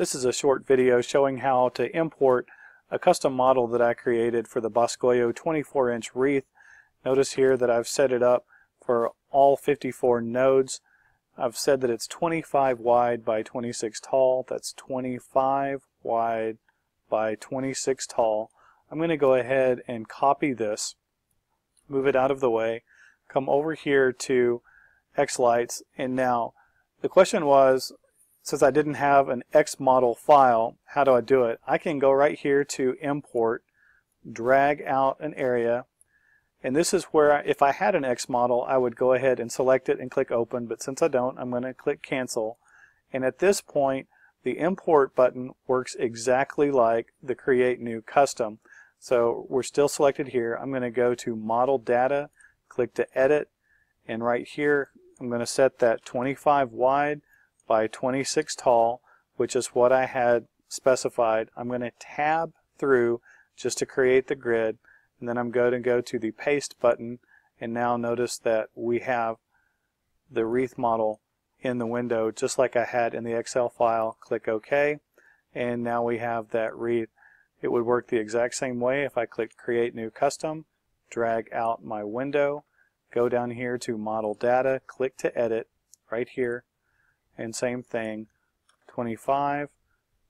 This is a short video showing how to import a custom model that I created for the Boscoyo 24 inch wreath. Notice here that I've set it up for all 54 nodes. I've said that it's 25 wide by 26 tall. That's 25 wide by 26 tall. I'm going to go ahead and copy this, move it out of the way, come over here to Xlights, and now the question was, since I didn't have an X model file, how do I do it? I can go right here to import, drag out an area, and this is where if I had an X model I would go ahead and select it and click open, but since I don't I'm going to click cancel. And at this point the import button works exactly like the create new custom. So we're still selected here. I'm going to go to model data, click to edit, and right here I'm going to set that 25 wide by 26 tall, which is what I had specified. I'm going to tab through just to create the grid, and then I'm going to go to the paste button, and now notice that we have the wreath model in the window just like I had in the Excel file. Click OK, and now we have that wreath. It would work the exact same way if I clicked Create New Custom, drag out my window, go down here to Model Data, click to Edit right here, and same thing 25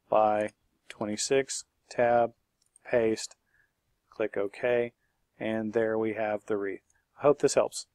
by 26 tab paste click OK and there we have the wreath. I hope this helps